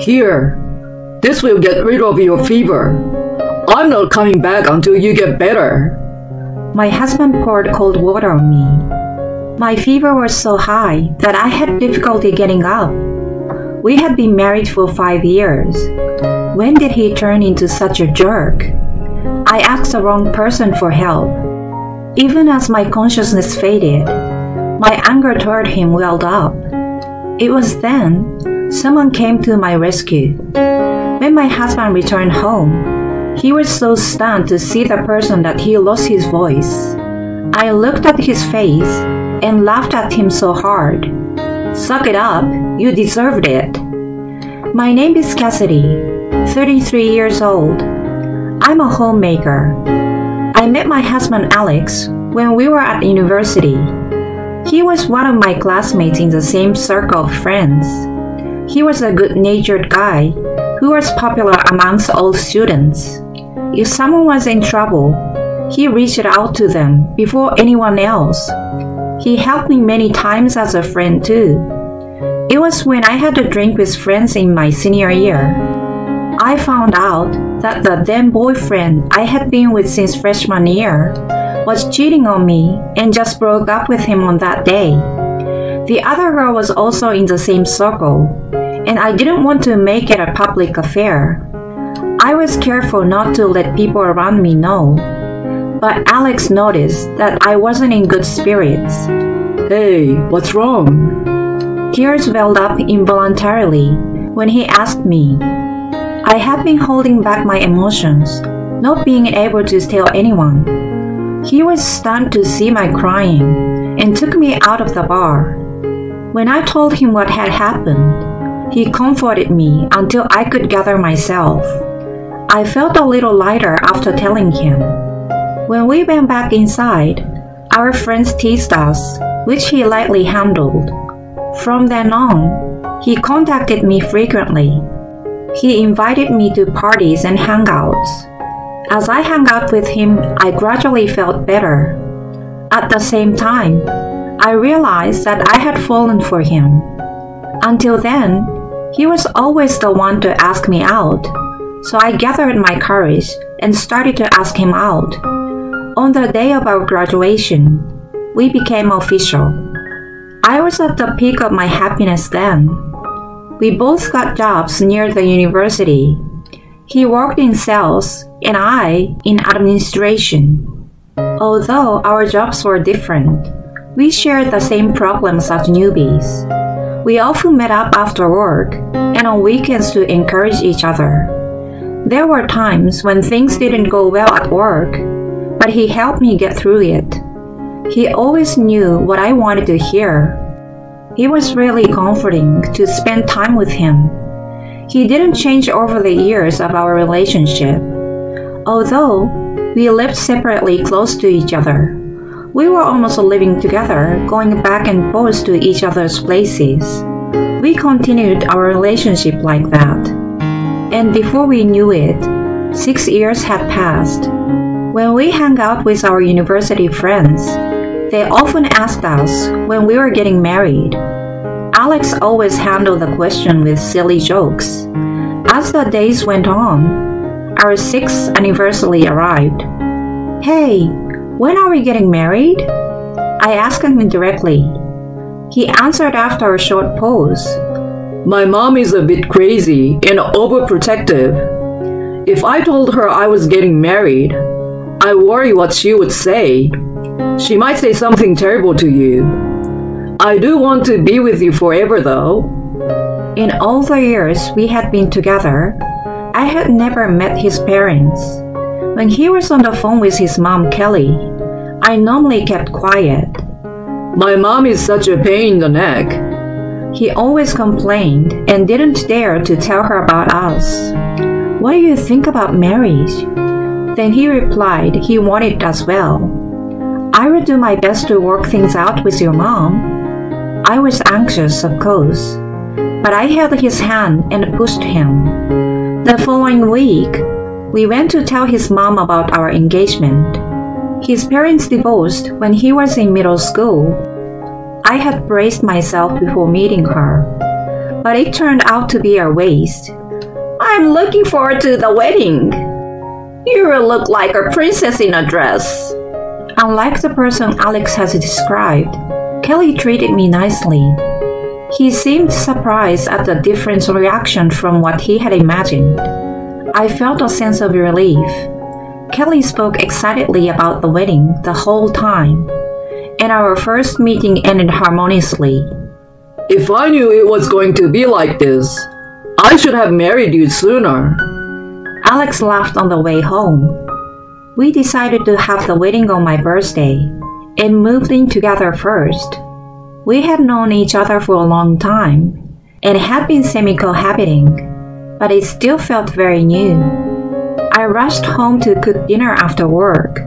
Here, this will get rid of your fever. I'm not coming back until you get better. My husband poured cold water on me. My fever was so high that I had difficulty getting up. We had been married for five years. When did he turn into such a jerk? I asked the wrong person for help. Even as my consciousness faded, my anger toward him welled up. It was then someone came to my rescue. When my husband returned home, he was so stunned to see the person that he lost his voice. I looked at his face and laughed at him so hard. Suck it up, you deserved it. My name is Cassidy, 33 years old. I'm a homemaker. I met my husband Alex when we were at university. He was one of my classmates in the same circle of friends. He was a good natured guy who was popular amongst all students. If someone was in trouble, he reached out to them before anyone else. He helped me many times as a friend too. It was when I had a drink with friends in my senior year. I found out that the then boyfriend I had been with since freshman year was cheating on me and just broke up with him on that day. The other girl was also in the same circle, and I didn't want to make it a public affair. I was careful not to let people around me know. But Alex noticed that I wasn't in good spirits. Hey, what's wrong? Tears welled up involuntarily when he asked me. I had been holding back my emotions, not being able to tell anyone. He was stunned to see my crying and took me out of the bar. When I told him what had happened, he comforted me until I could gather myself. I felt a little lighter after telling him. When we went back inside, our friends teased us, which he lightly handled. From then on, he contacted me frequently. He invited me to parties and hangouts. As I hung out with him, I gradually felt better. At the same time, I realized that I had fallen for him. Until then, he was always the one to ask me out, so I gathered my courage and started to ask him out. On the day of our graduation, we became official. I was at the peak of my happiness then. We both got jobs near the university he worked in sales and I in administration. Although our jobs were different, we shared the same problems as newbies. We often met up after work and on weekends to encourage each other. There were times when things didn't go well at work, but he helped me get through it. He always knew what I wanted to hear. It was really comforting to spend time with him he didn't change over the years of our relationship. Although we lived separately close to each other, we were almost living together, going back and forth to each other's places. We continued our relationship like that. And before we knew it, six years had passed. When we hung out with our university friends, they often asked us when we were getting married. Alex always handled the question with silly jokes. As the days went on, our sixth anniversary arrived. Hey, when are we getting married? I asked him directly. He answered after a short pause. My mom is a bit crazy and overprotective. If I told her I was getting married, I worry what she would say. She might say something terrible to you. I do want to be with you forever, though. In all the years we had been together, I had never met his parents. When he was on the phone with his mom, Kelly, I normally kept quiet. My mom is such a pain in the neck. He always complained and didn't dare to tell her about us. What do you think about marriage? Then he replied he wanted as well. I will do my best to work things out with your mom. I was anxious, of course, but I held his hand and pushed him. The following week, we went to tell his mom about our engagement. His parents divorced when he was in middle school. I had braced myself before meeting her, but it turned out to be a waste. I'm looking forward to the wedding. You will look like a princess in a dress. Unlike the person Alex has described, Kelly treated me nicely. He seemed surprised at the different reaction from what he had imagined. I felt a sense of relief. Kelly spoke excitedly about the wedding the whole time, and our first meeting ended harmoniously. If I knew it was going to be like this, I should have married you sooner. Alex laughed on the way home. We decided to have the wedding on my birthday and moved in together first. We had known each other for a long time and had been semi cohabiting, but it still felt very new. I rushed home to cook dinner after work.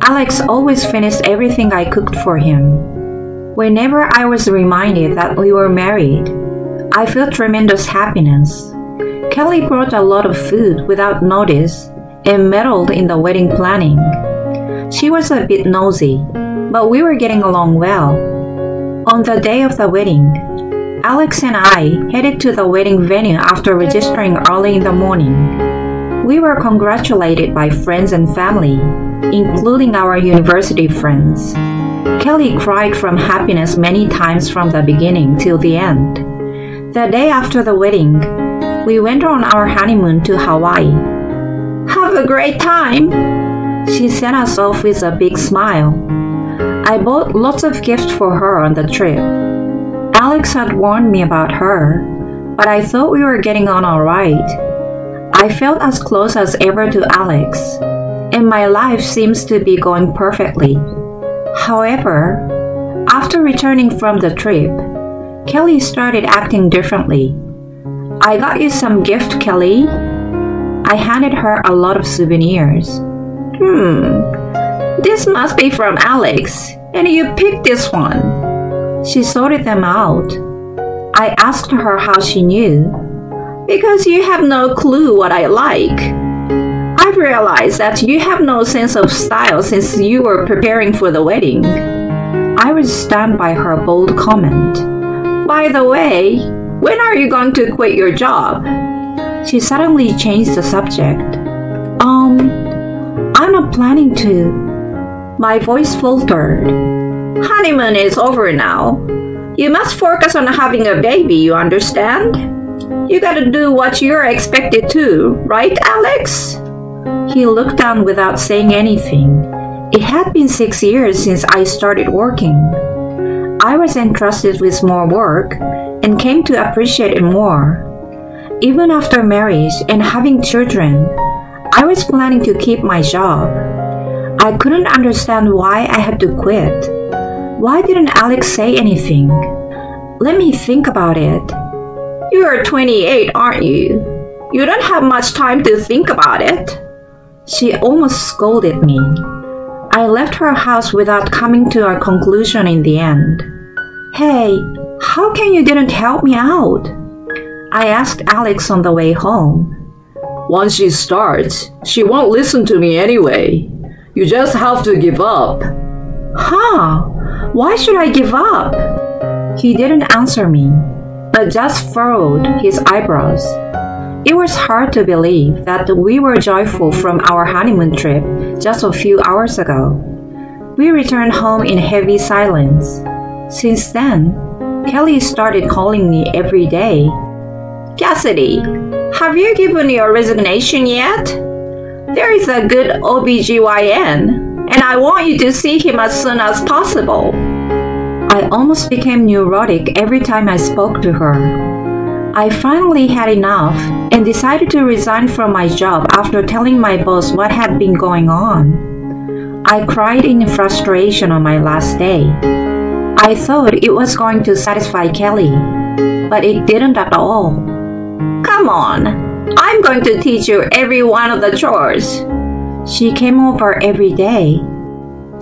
Alex always finished everything I cooked for him. Whenever I was reminded that we were married, I felt tremendous happiness. Kelly brought a lot of food without notice and meddled in the wedding planning. She was a bit nosy, but we were getting along well. On the day of the wedding, Alex and I headed to the wedding venue after registering early in the morning. We were congratulated by friends and family, including our university friends. Kelly cried from happiness many times from the beginning till the end. The day after the wedding, we went on our honeymoon to Hawaii. Have a great time! She sent us off with a big smile. I bought lots of gifts for her on the trip. Alex had warned me about her, but I thought we were getting on alright. I felt as close as ever to Alex, and my life seems to be going perfectly. However, after returning from the trip, Kelly started acting differently. I got you some gift, Kelly. I handed her a lot of souvenirs. Hmm, this must be from Alex and you picked this one. She sorted them out. I asked her how she knew. Because you have no clue what I like. I've realized that you have no sense of style since you were preparing for the wedding. I was stunned by her bold comment. By the way, when are you going to quit your job? She suddenly changed the subject. Um, I'm not planning to. My voice faltered. Honeymoon is over now. You must focus on having a baby, you understand? You gotta do what you're expected to, right, Alex? He looked down without saying anything. It had been six years since I started working. I was entrusted with more work and came to appreciate it more. Even after marriage and having children, I was planning to keep my job. I couldn't understand why I had to quit. Why didn't Alex say anything? Let me think about it. You're 28, aren't you? You don't have much time to think about it. She almost scolded me. I left her house without coming to a conclusion in the end. Hey, how can you didn't help me out? I asked Alex on the way home. Once she starts, she won't listen to me anyway. You just have to give up. Huh? Why should I give up? He didn't answer me, but just furrowed his eyebrows. It was hard to believe that we were joyful from our honeymoon trip just a few hours ago. We returned home in heavy silence. Since then, Kelly started calling me every day. Cassidy, have you given your resignation yet? There is a good OBGYN, and I want you to see him as soon as possible. I almost became neurotic every time I spoke to her. I finally had enough and decided to resign from my job after telling my boss what had been going on. I cried in frustration on my last day. I thought it was going to satisfy Kelly, but it didn't at all. Come on, I'm going to teach you every one of the chores. She came over every day.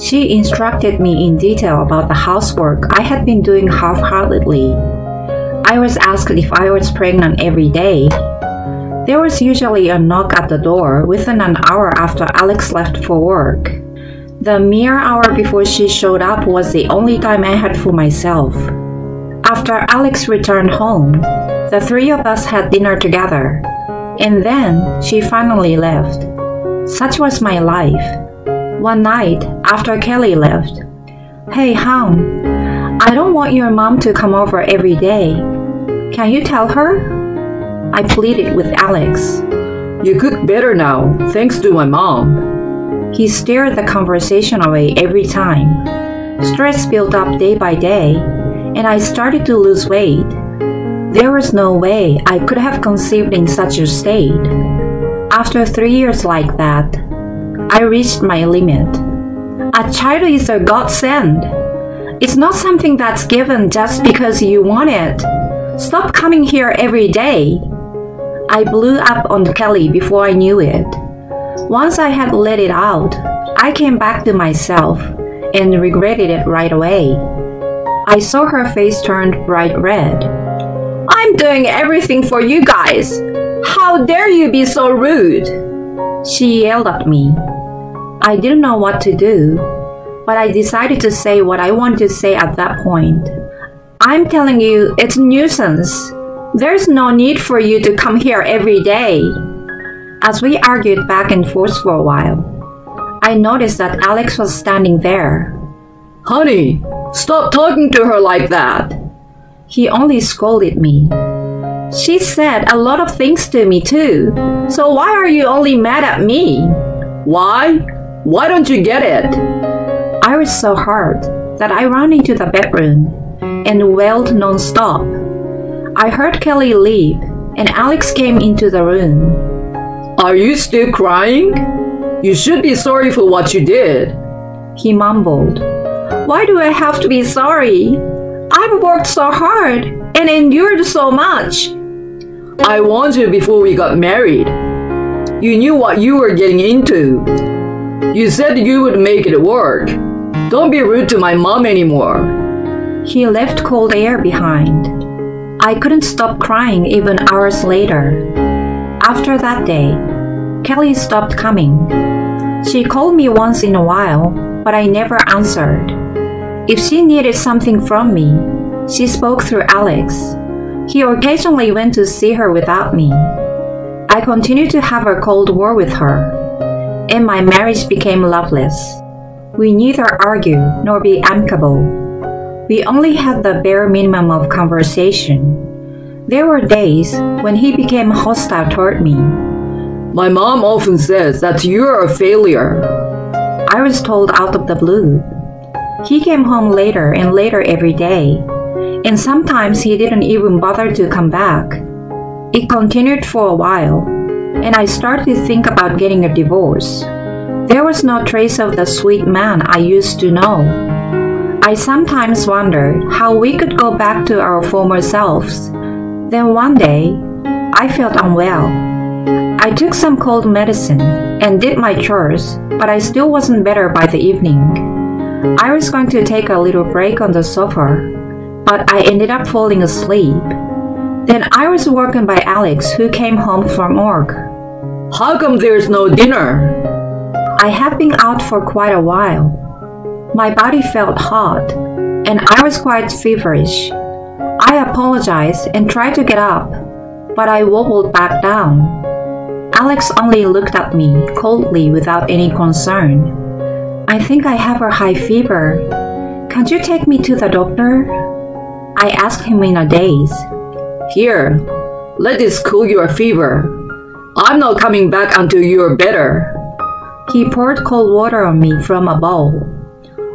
She instructed me in detail about the housework I had been doing half heartedly. I was asked if I was pregnant every day. There was usually a knock at the door within an hour after Alex left for work. The mere hour before she showed up was the only time I had for myself. After Alex returned home, The three of us had dinner together, and then she finally left. Such was my life. One night, after Kelly left, Hey, Hum, I don't want your mom to come over every day. Can you tell her? I pleaded with Alex. You cook better now, thanks to my mom. He steered the conversation away every time. Stress built up day by day, and I started to lose weight. There was no way I could have conceived in such a state. After three years like that, I reached my limit. A child is a godsend. It's not something that's given just because you want it. Stop coming here every day. I blew up on Kelly before I knew it. Once I had let it out, I came back to myself and regretted it right away. I saw her face turned bright red. I'm doing everything for you guys. How dare you be so rude? She yelled at me. I didn't know what to do, but I decided to say what I wanted to say at that point. I'm telling you, it's a nuisance. There's no need for you to come here every day. As we argued back and forth for a while, I noticed that Alex was standing there. Honey, stop talking to her like that. He only scolded me. She said a lot of things to me too. So why are you only mad at me? Why? Why don't you get it? I was so hurt that I ran into the bedroom and wailed nonstop. I heard Kelly leave, and Alex came into the room. Are you still crying? You should be sorry for what you did. He mumbled. Why do I have to be sorry? I've worked so hard and endured so much. I warned you before we got married. You knew what you were getting into. You said you would make it work. Don't be rude to my mom anymore. He left cold air behind. I couldn't stop crying even hours later. After that day, Kelly stopped coming. She called me once in a while, but I never answered. If she needed something from me, she spoke through Alex. He occasionally went to see her without me. I continued to have a cold war with her and my marriage became loveless. We neither argue nor be amicable. We only had the bare minimum of conversation. There were days when he became hostile toward me. My mom often says that you're a failure. I was told out of the blue. He came home later and later every day, and sometimes he didn't even bother to come back. It continued for a while, and I started to think about getting a divorce. There was no trace of the sweet man I used to know. I sometimes wondered how we could go back to our former selves. Then one day, I felt unwell. I took some cold medicine and did my chores, but I still wasn't better by the evening. I was going to take a little break on the sofa, but I ended up falling asleep. Then I was woken by Alex, who came home from work. How come there's no dinner? I had been out for quite a while. My body felt hot, and I was quite feverish. I apologized and tried to get up, but I wobbled back down. Alex only looked at me coldly without any concern. I think I have a high fever. Can't you take me to the doctor? I asked him in a daze. Here, let this cool your fever. I'm not coming back until you're better. He poured cold water on me from a bowl.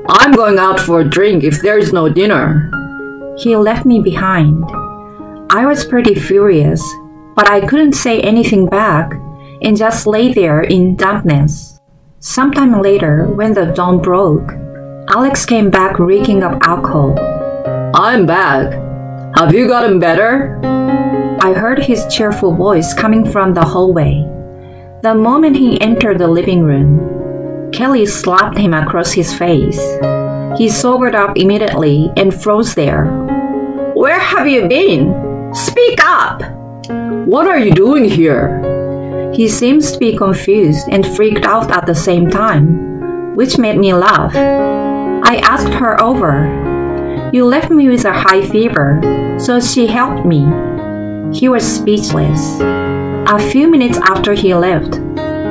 I'm going out for a drink if there's no dinner. He left me behind. I was pretty furious, but I couldn't say anything back and just lay there in dampness. Sometime later, when the dawn broke, Alex came back reeking of alcohol. I'm back. Have you gotten better? I heard his cheerful voice coming from the hallway. The moment he entered the living room, Kelly slapped him across his face. He sobered up immediately and froze there. Where have you been? Speak up! What are you doing here? He seems to be confused and freaked out at the same time, which made me laugh. I asked her over. You left me with a high fever, so she helped me. He was speechless. A few minutes after he left,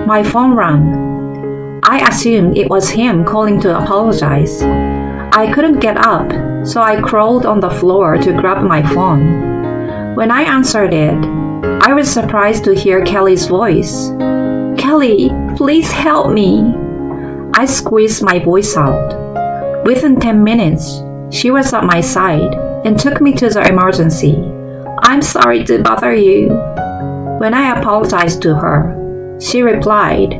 my phone rang. I assumed it was him calling to apologize. I couldn't get up, so I crawled on the floor to grab my phone. When I answered it, I was surprised to hear Kelly's voice. Kelly, please help me. I squeezed my voice out. Within 10 minutes, she was at my side and took me to the emergency. I'm sorry to bother you. When I apologized to her, she replied,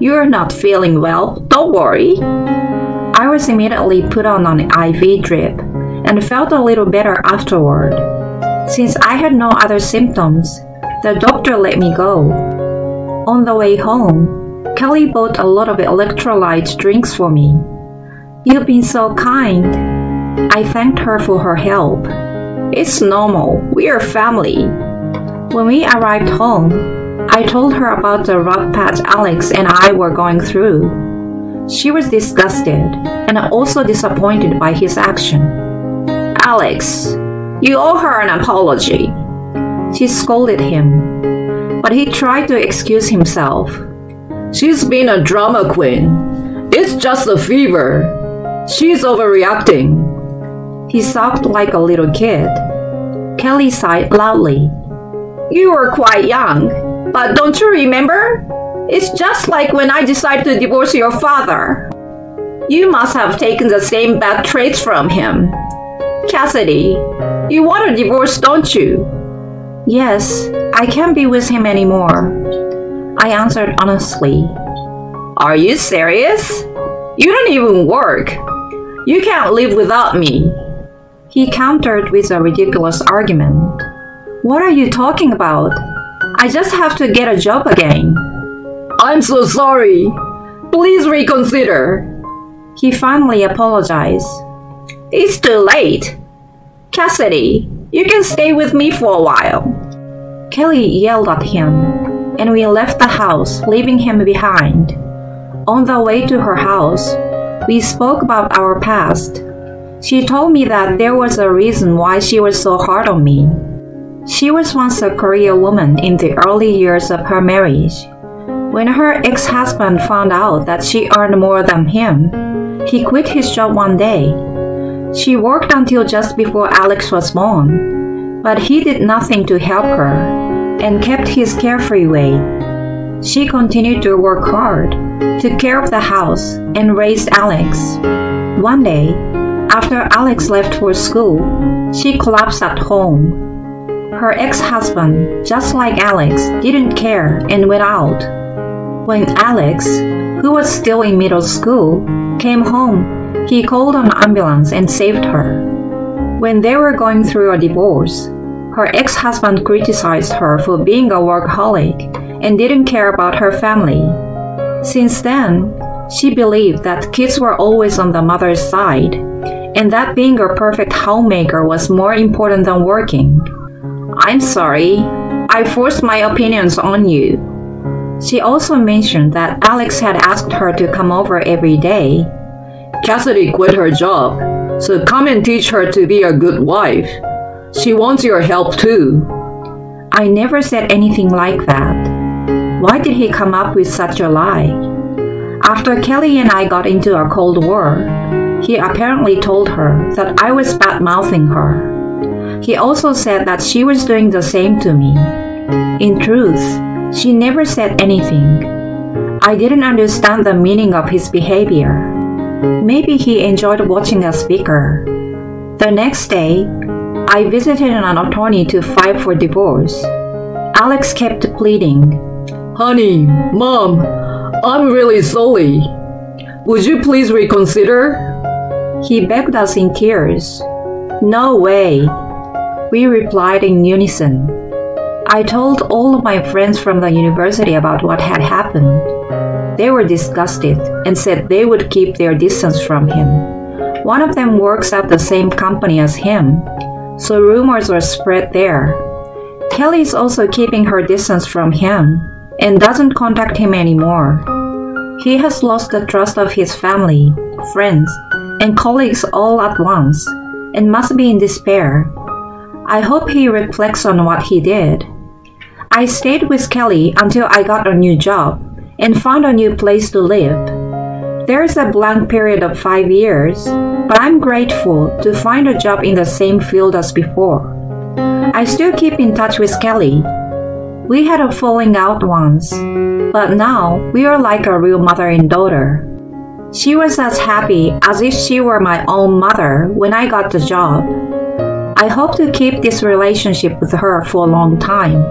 You're not feeling well, don't worry. I was immediately put on an IV drip and felt a little better afterward. Since I had no other symptoms, the doctor let me go. On the way home, Kelly bought a lot of electrolyte drinks for me. You've been so kind. I thanked her for her help. It's normal. We're family. When we arrived home, I told her about the rough patch Alex and I were going through. She was disgusted and also disappointed by his action. Alex, you owe her an apology. She scolded him, but he tried to excuse himself. She's been a drama queen. It's just a fever. She's overreacting. He sobbed like a little kid. Kelly sighed loudly. You were quite young, but don't you remember? It's just like when I decided to divorce your father. You must have taken the same bad traits from him. Cassidy, you want a divorce, don't you? Yes, I can't be with him anymore. I answered honestly. Are you serious? You don't even work. You can't live without me. He countered with a ridiculous argument. What are you talking about? I just have to get a job again. I'm so sorry. Please reconsider. He finally apologized. It's too late. Cassidy, you can stay with me for a while. Kelly yelled at him and we left the house, leaving him behind. On the way to her house, we spoke about our past. She told me that there was a reason why she was so hard on me. She was once a career woman in the early years of her marriage. When her ex husband found out that she earned more than him, he quit his job one day. She worked until just before Alex was born, but he did nothing to help her and kept his carefree way. She continued to work hard, took care of the house, and raised Alex. One day, after Alex left for school, she collapsed at home. Her ex husband, just like Alex, didn't care and went out. When Alex, who was still in middle school, came home, he called an ambulance and saved her. When they were going through a divorce, her ex husband criticized her for being a workaholic and didn't care about her family. Since then, she believed that kids were always on the mother's side, and that being a perfect homemaker was more important than working. I'm sorry, I forced my opinions on you. She also mentioned that Alex had asked her to come over every day. Cassidy quit her job, so come and teach her to be a good wife. She wants your help too. I never said anything like that. Why did he come up with such a lie? After Kelly and I got into a Cold War, he apparently told her that I was bad mouthing her. He also said that she was doing the same to me. In truth, she never said anything. I didn't understand the meaning of his behavior. Maybe he enjoyed watching us bicker. The next day, I visited an attorney to fight for divorce. Alex kept pleading. Honey, Mom, I'm really sorry. Would you please reconsider? He begged us in tears. No way. We replied in unison. I told all of my friends from the university about what had happened. They were disgusted and said they would keep their distance from him. One of them works at the same company as him, so rumors were spread there. Kelly is also keeping her distance from him and doesn't contact him anymore. He has lost the trust of his family, friends, and colleagues all at once and must be in despair. I hope he reflects on what he did. I stayed with Kelly until I got a new job and found a new place to live. There's a blank period of five years, but I'm grateful to find a job in the same field as before. I still keep in touch with Kelly. We had a falling out once, but now we are like a real mother and daughter. She was as happy as if she were my own mother when I got the job. I hope to keep this relationship with her for a long time.